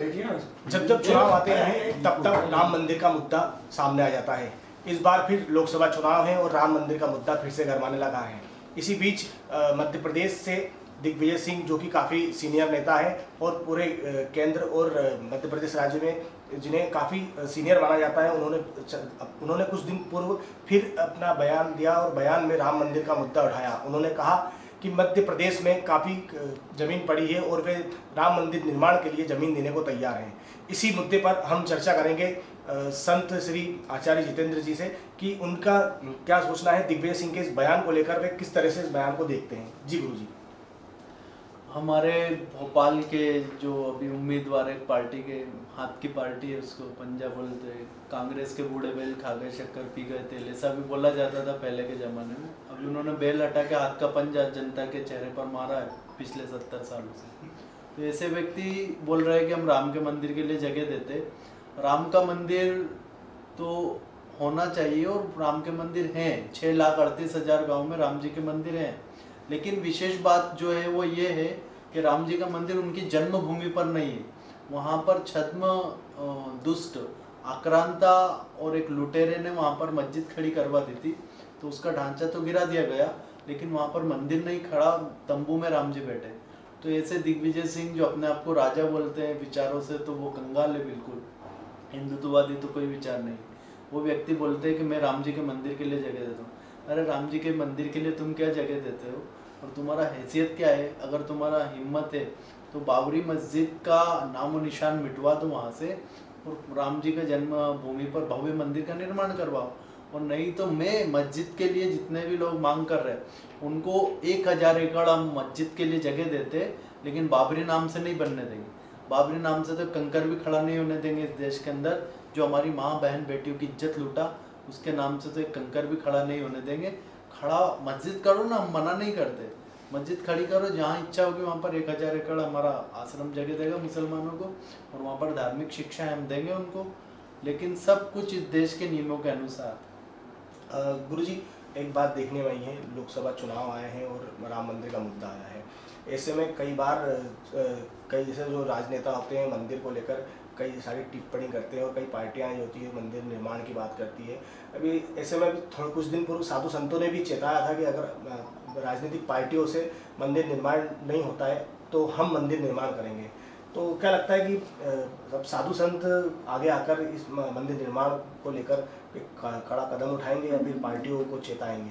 देखिए ना जब जब चुनाव आते हैं तब तब राम मंदिर का मुद्दा सामने आ जाता है। इस बार फिर लोकसभा चुनाव है और राम मंदिर का मुद्दा फिर से गरमाने लगा है। इसी बीच मध्य प्रदेश से दिग्विजय सिंह जो कि काफ़ी सीनियर नेता है और पूरे केंद्र और मध्य प्रदेश राज्य में जिन्हें काफ़ी सीनियर माना जाता है उन्होंने उन्होंने कुछ दिन पूर्व फिर अपना बयान दिया और बयान में राम मंदिर का मुद्दा उठाया। उन्होंने कहा कि मध्य प्रदेश में काफ़ी ज़मीन पड़ी है और वे राम मंदिर निर्माण के लिए ज़मीन देने को तैयार हैं। इसी मुद्दे पर हम चर्चा करेंगे संत श्री आचार्य जितेंद्र जी से कि उनका क्या सोचना है, दिग्विजय सिंह के इस बयान को लेकर वे किस तरह से इस बयान को देखते हैं। जी गुरु जी हमारे भोपाल के जो अभी उम्मीदवार एक पार्टी के, हाथ की पार्टी है उसको पंजा बोलते हैं। कांग्रेस के बूढ़े बैल खा गए, शक्कर पी गए, तेल। ऐसा भी बोला जाता था पहले के ज़माने में। अभी उन्होंने बेल हटा के हाथ का पंजा जनता के चेहरे पर मारा है, पिछले सत्तर सालों से। तो ऐसे व्यक्ति बोल रहे हैं कि हम राम के मंदिर के लिए जगह देते राम का मंदिर तो होना चाहिए और राम के मंदिर हैं। छः लाख अड़तीस हज़ार गाँव में राम जी के मंदिर हैं। लेकिन विशेष बात जो है वो ये है कि राम जी का मंदिर उनकी जन्मभूमि पर नहीं है। वहाँ पर छद्म दुष्ट, आक्रांता और एक लुटेरे ने वहाँ पर मस्जिद खड़ी करवा दी थी तो उसका ढांचा तो गिरा दिया गया, लेकिन वहाँ पर मंदिर नहीं खड़ा, तंबू में राम जी बैठे। तो ऐसे दिग्विजय सिंह जो अपने आप को राजा बोलते हैं विचारों से तो वो कंगाल है बिल्कुल। हिंदुत्ववादी तो कोई विचार नहीं। वो व्यक्ति बोलते हैं कि मैं राम जी के मंदिर के लिए जगह देता हूँ। अरे राम जी के मंदिर के लिए तुम क्या जगह देते हो? और तुम्हारा हैसियत क्या है? अगर तुम्हारा हिम्मत है तो बाबरी मस्जिद का नामो निशान मिटवा दो वहाँ से और राम जी का जन्म भूमि पर भव्य मंदिर का निर्माण करवाओ। और नहीं तो मैं मस्जिद के लिए जितने भी लोग मांग कर रहे हैं, उनको एक हज़ार एकड़ हम मस्जिद के लिए जगह देते, लेकिन बाबरी नाम से नहीं बनने देंगे। बाबरी नाम से तो कंकर भी खड़ा नहीं होने देंगे इस देश के अंदर, जो हमारी माँ बहन बेटियों की इज़्ज़त लूटा, उसके नाम से तो एक कंकर भी खड़ा नहीं होने देंगे। खड़ा, मस्जिद करो ना, हम मना नहीं करते। मस्जिद खड़ी करो, जहाँ इच्छा होगी वहाँ पर एक हज़ार एकड़ हमारा आश्रम जगह देगा मुसलमानों को, और वहाँ पर धार्मिक शिक्षाएँ हम देंगे उनको। लेकिन सब कुछ इस देश के नियमों के अनुसार। गुरु जी एक बात देखने आई है, लोकसभा चुनाव आए हैं और राम मंदिर का मुद्दा आया है। ऐसे में कई बार कई जैसे जो राजनेता होते हैं, मंदिर को लेकर कई सारी टिप्पणी करते हैं और कई पार्टियाँ होती है, मंदिर निर्माण की बात करती है। अभी ऐसे में थोड़े कुछ दिन पूर्व साधु संतों ने भी चेताया था कि अगर राजनीतिक पार्टियों से मंदिर निर्माण नहीं होता है तो हम मंदिर निर्माण करेंगे। तो क्या लगता है कि अब साधु संत आगे आकर इस मंदिर निर्माण को लेकर एक कड़ा कदम उठाएँगे या फिर पार्टियों को चेताएँगे?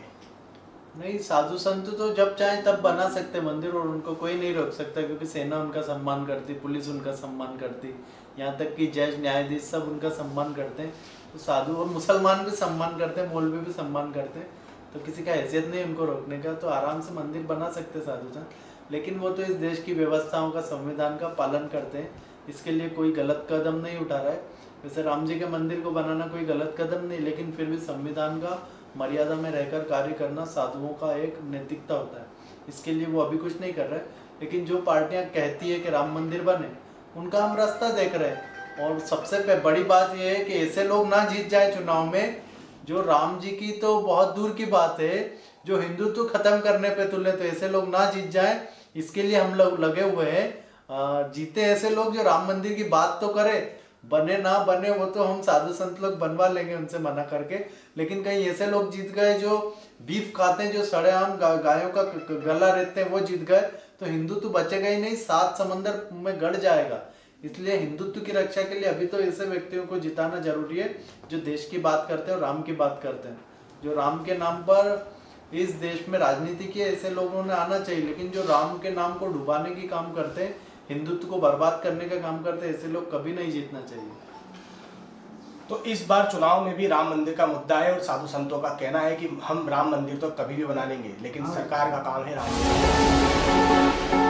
नहीं, साधु संत तो जब चाहे तब बना सकते मंदिर और उनको कोई नहीं रोक सकता क्योंकि सेना उनका सम्मान करती, पुलिस उनका सम्मान करती। यहाँ तक कि जज, न्यायाधीश सब उनका सम्मान करते हैं। तो साधु और मुसलमान भी सम्मान करते हैं, मौलवी भी सम्मान करते हैं। तो किसी का हैसियत नहीं उनको रोकने का तो आराम से मंदिर बना सकते साधु संत। लेकिन वो तो इस देश की व्यवस्थाओं का, संविधान का पालन करते हैं। इसके लिए कोई गलत कदम नहीं उठा रहा है। वैसे राम जी के मंदिर को बनाना कोई गलत कदम नहीं, लेकिन फिर भी संविधान का मर्यादा में रहकर कार्य करना साधुओं का एक नैतिकता होता है। इसके लिए वो अभी कुछ नहीं कर रहे, लेकिन जो पार्टियाँ कहती है कि राम मंदिर बने, उनका हम रास्ता देख रहे हैं। और सबसे बड़ी बात यह है कि ऐसे लोग ना जीत जाए चुनाव में। जो राम जी की तो बहुत दूर की बात है, जो हिंदुत्व खत्म करने पे तुले तो ऐसे लोग ना जीत जाए। इसके लिए हम लोग लगे हुए हैं। जीते ऐसे लोग जो राम मंदिर की बात तो करे बने ना बने वो तो हम साधु संत लोग बनवा लेंगे उनसे मना करके। लेकिन कहीं ऐसे लोग जीत गए जो बीफ खाते हैं जो सड़े आम गा, गायों का गला रहते हैं वो जीत गए। तो हिंदुत्व तो बचेगा ही नहीं सात समंदर में गड़ जाएगा। इसलिए हिंदुत्व की रक्षा के लिए अभी तो ऐसे व्यक्तियों को जिताना ज़रूरी है जो देश की बात करते हैं और राम की बात करते हैं। जो राम के नाम पर इस देश में राजनीति की ऐसे लोगों ने आना चाहिए लेकिन जो राम के नाम को डुबाने की काम करते हैं हिंदुत्व को बर्बाद करने का काम करते हैं ऐसे लोग कभी नहीं जीतना चाहिए। तो इस बार चुनाव में भी राम मंदिर का मुद्दा है और साधु संतों का कहना है कि हम राम मंदिर तो कभी भी बना लेंगे लेकिन सरकार का काम है राम मंदिर।